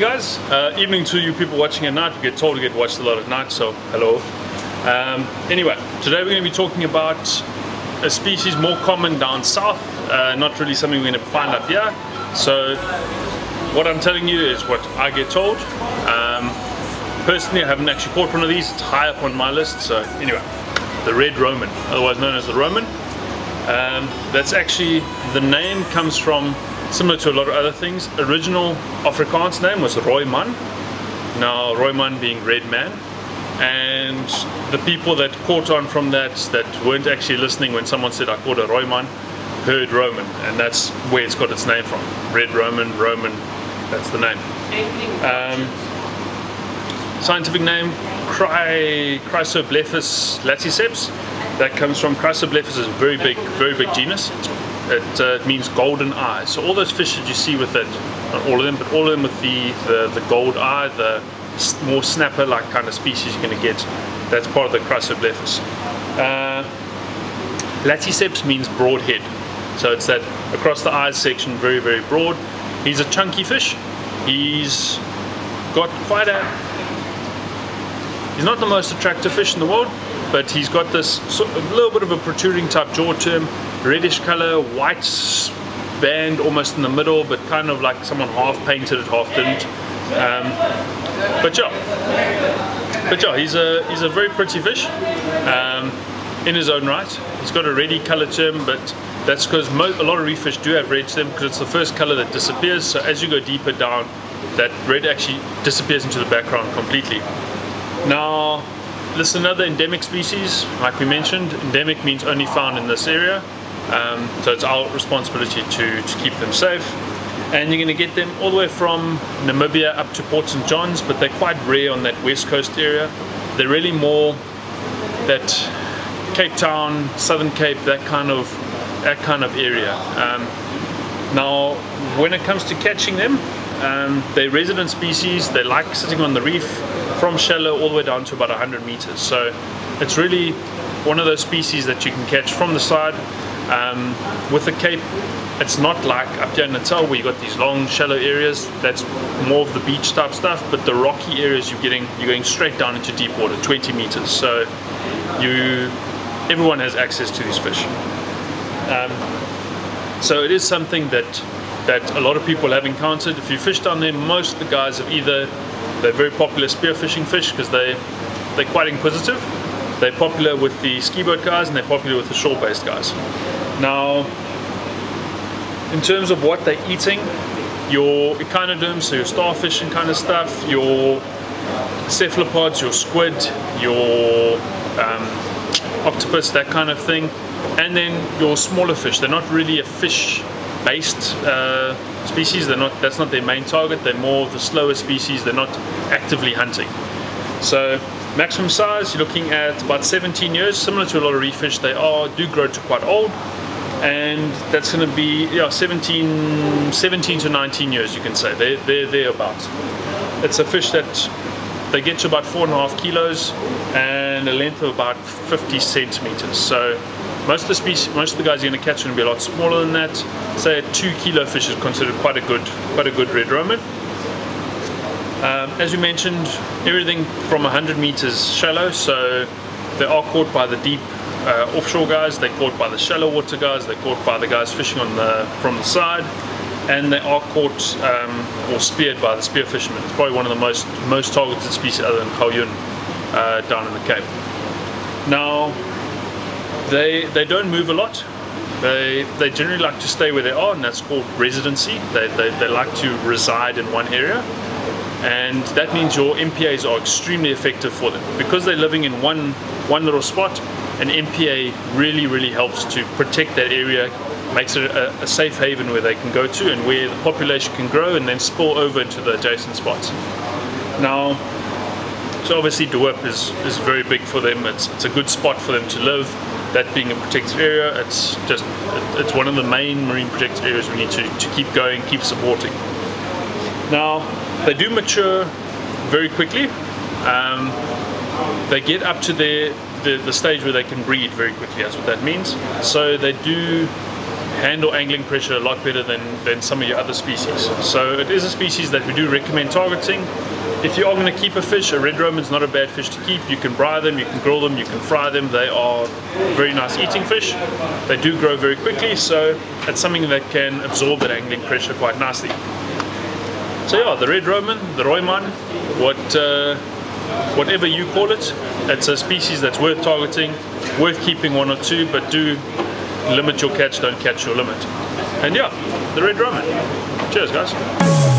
guys. Uh, evening to you people watching at night. We get told to get watched a lot at night, so hello. Um, anyway, today we're going to be talking about a species more common down south, uh, not really something we're going to find up here. So what I'm telling you is what I get told. Um, personally, I haven't actually caught one of these. It's high up on my list. So anyway, the red Roman, otherwise known as the Roman. Um, that's actually, the name comes from similar to a lot of other things. Original Afrikaans name was Rooiman. Now Rooiman being red man. And the people that caught on from that, that weren't actually listening when someone said I caught a Rooiman, heard Roman, and that's where it's got its name from. Red Roman, Roman, that's the name. Um, scientific name, Cry, Chrysoblephus laticeps. That comes from Chrysoblephus is a very big, very big genus. It uh, means golden eye. So all those fish that you see with it, not all of them, but all of them with the, the, the gold eye, the more snapper-like kind of species you're going to get, that's part of the Chrysoblephus. Uh, laticeps means broad head. So it's that across the eyes section, very, very broad. He's a chunky fish. He's got quite a, he's not the most attractive fish in the world, but he's got this sort little bit of a protruding type jaw to him reddish color, white band almost in the middle, but kind of like someone half painted it, half didn't. Um, but yeah, but yeah, he's a he's a very pretty fish um, in his own right. He's got a reddy color to him, but that's because a lot of reef fish do have red to them because it's the first color that disappears. So as you go deeper down, that red actually disappears into the background completely. Now, this is another endemic species, like we mentioned. Endemic means only found in this area. Um, so it's our responsibility to, to keep them safe. And you're going to get them all the way from Namibia up to Port St. John's, but they're quite rare on that west coast area. They're really more that Cape Town, Southern Cape, that kind of that kind of area. Um, now, when it comes to catching them, um, they're resident species. They like sitting on the reef from shallow all the way down to about 100 meters. So it's really one of those species that you can catch from the side um, with the Cape, it's not like up here in Natal where you got these long shallow areas. That's more of the beach type stuff. But the rocky areas you're getting, you're going straight down into deep water, 20 meters. So you, everyone has access to these fish. Um, so it is something that that a lot of people have encountered. If you fish down there, most of the guys have either they're very popular spearfishing fish because they they're quite inquisitive. They're popular with the ski boat guys and they're popular with the shore-based guys. Now, in terms of what they're eating, your echinoderms, so your starfish and kind of stuff, your cephalopods, your squid, your um, octopus, that kind of thing, and then your smaller fish. They're not really a fish-based uh, species. They're not. That's not their main target. They're more of the slower species. They're not actively hunting. So maximum size, you're looking at about 17 years. Similar to a lot of reef fish, they are do grow to quite old and that's going to be yeah 17 17 to 19 years you can say they're they're thereabouts. It's a fish that they get to about four and a half kilos and a length of about 50 centimeters. So most of the species most of the guys you're going to catch are going to be a lot smaller than that. Say a two kilo fish is considered quite a good quite a good red roman. Um, as we mentioned everything from 100 meters shallow so they are caught by the deep uh, offshore guys, they're caught by the shallow water guys, they're caught by the guys fishing on the from the side, and they are caught um, or speared by the spear fishermen. It's probably one of the most most targeted species other than kabeljou uh, down in the Cape. Now, they they don't move a lot. They they generally like to stay where they are, and that's called residency. They they, they like to reside in one area and that means your MPAs are extremely effective for them because they're living in one one little spot an MPA really, really helps to protect that area, makes it a, a, safe haven where they can go to and where the population can grow and then spill over into the adjacent spots. Now, so obviously De is, is very big for them. It's, it's a good spot for them to live. That being a protected area, it's just it's one of the main marine protected areas we need to, to keep going, keep supporting. Now, they do mature very quickly. Um, they get up to their the, the stage where they can breed very quickly, that's what that means. So they do handle angling pressure a lot better than, than some of your other species. So it is a species that we do recommend targeting. If you are going to keep a fish, a red Roman is not a bad fish to keep. You can braai them, you can grill them, you can fry them. They are very nice eating fish. They do grow very quickly, so it's something that can absorb that angling pressure quite nicely. So yeah, the red Roman, the Rooiman, what, uh, whatever you call it, it's a species that's worth targeting, worth keeping one or two, but do limit your catch, don't catch your limit. And yeah, the red Roman. Cheers guys.